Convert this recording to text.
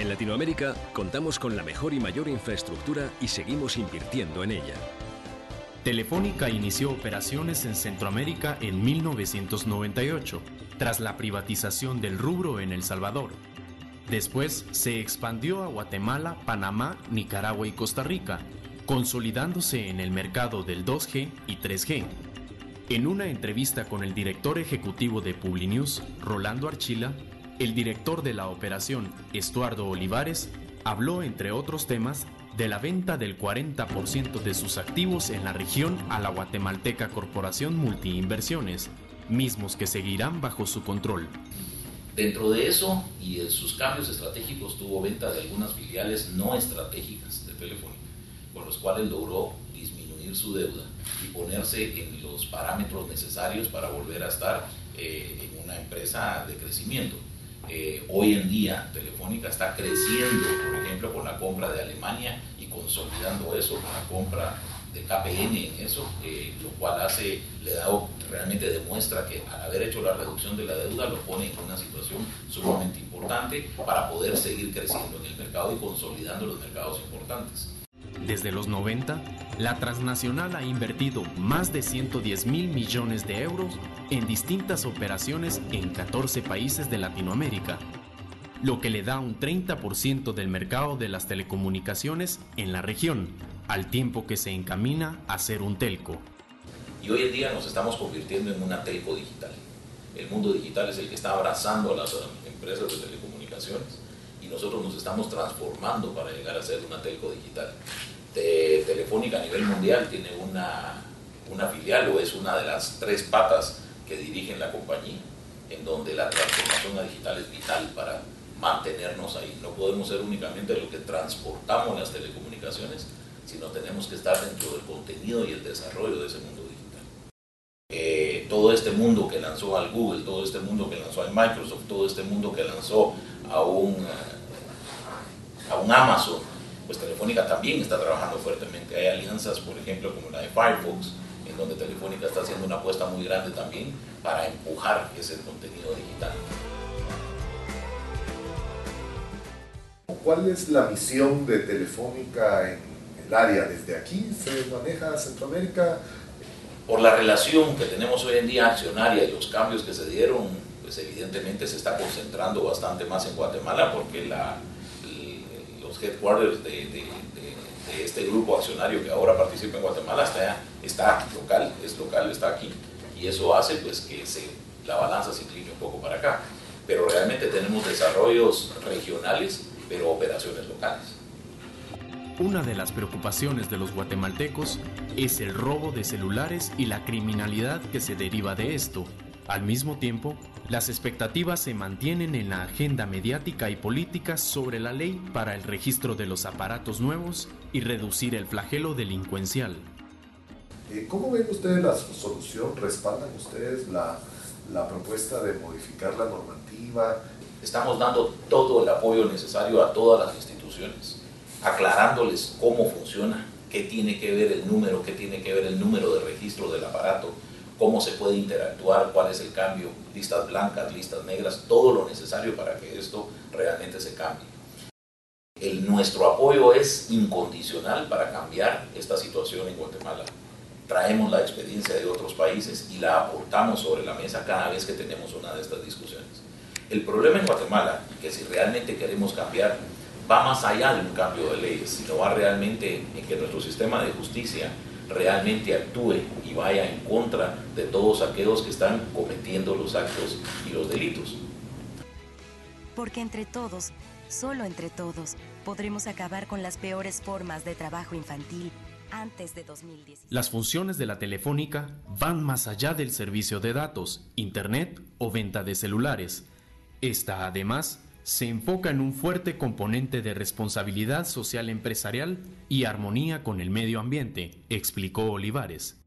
En Latinoamérica contamos con la mejor y mayor infraestructura y seguimos invirtiendo en ella. Telefónica inició operaciones en Centroamérica en 1998, tras la privatización del rubro en El Salvador. Después se expandió a Guatemala, Panamá, Nicaragua y Costa Rica, consolidándose en el mercado del 2G y 3G. En una entrevista con el director ejecutivo de Publinews, Rolando Archila, el director de la operación, Estuardo Olivares, habló, entre otros temas, de la venta del 40% de sus activos en la región a la guatemalteca Corporación Multiinversiones, mismos que seguirán bajo su control. Dentro de eso y de sus cambios estratégicos tuvo venta de algunas filiales no estratégicas de Telefónica, con los cuales logró disminuir su deuda y ponerse en los parámetros necesarios para volver a estar eh, en una empresa de crecimiento. Eh, hoy en día Telefónica está creciendo, por ejemplo, con la compra de Alemania y consolidando eso con la compra de KPN en eso, eh, lo cual hace, le da, realmente demuestra que al haber hecho la reducción de la deuda lo pone en una situación sumamente importante para poder seguir creciendo en el mercado y consolidando los mercados importantes. Desde los 90, la transnacional ha invertido más de 110 mil millones de euros en distintas operaciones en 14 países de Latinoamérica, lo que le da un 30% del mercado de las telecomunicaciones en la región, al tiempo que se encamina a ser un telco. Y hoy en día nos estamos convirtiendo en una telco digital. El mundo digital es el que está abrazando a las empresas de telecomunicaciones y nosotros nos estamos transformando para llegar a ser una telco digital. Telefónica a nivel mundial tiene una, una filial o es una de las tres patas que dirigen la compañía, en donde la transformación a digital es vital para mantenernos ahí. No podemos ser únicamente lo que transportamos las telecomunicaciones, sino tenemos que estar dentro del contenido y el desarrollo de ese mundo digital. Eh, todo este mundo que lanzó al Google, todo este mundo que lanzó al Microsoft, todo este mundo que lanzó a un, a un Amazon, pues Telefónica también está trabajando fuertemente. Hay alianzas, por ejemplo, como la de Firefox, en donde Telefónica está haciendo una apuesta muy grande también para empujar ese contenido digital. ¿Cuál es la misión de Telefónica en el área? ¿Desde aquí se maneja Centroamérica? Por la relación que tenemos hoy en día accionaria y los cambios que se dieron, pues evidentemente se está concentrando bastante más en Guatemala porque la, headquarters de, este grupo accionario que ahora participa en Guatemala está, está local, es local, está aquí. Y eso hace pues que se, la balanza se incline un poco para acá. Pero realmente tenemos desarrollos regionales, pero operaciones locales. Una de las preocupaciones de los guatemaltecos es el robo de celulares y la criminalidad que se deriva de esto. Al mismo tiempo, las expectativas se mantienen en la agenda mediática y política sobre la ley para el registro de los aparatos nuevos y reducir el flagelo delincuencial. Eh, ¿Cómo ven ustedes la solución? ¿Respaldan ustedes la, la propuesta de modificar la normativa? Estamos dando todo el apoyo necesario a todas las instituciones, aclarándoles cómo funciona, qué tiene que ver el número, qué tiene que ver el número de registro del aparato, cómo se puede interactuar, cuál es el cambio, listas blancas, listas negras, todo lo necesario para que esto realmente se cambie. El, nuestro apoyo es incondicional para cambiar esta situación en Guatemala. Traemos la experiencia de otros países y la aportamos sobre la mesa cada vez que tenemos una de estas discusiones. El problema en Guatemala, que si realmente queremos cambiar, va más allá de un cambio de leyes, sino va realmente en que nuestro sistema de justicia realmente actúe y vaya en contra de todos aquellos que están cometiendo los actos y los delitos. Porque entre todos, solo entre todos, podremos acabar con las peores formas de trabajo infantil antes de 2010. Las funciones de la telefónica van más allá del servicio de datos, internet o venta de celulares. Esta además se enfoca en un fuerte componente de responsabilidad social empresarial y armonía con el medio ambiente, explicó Olivares.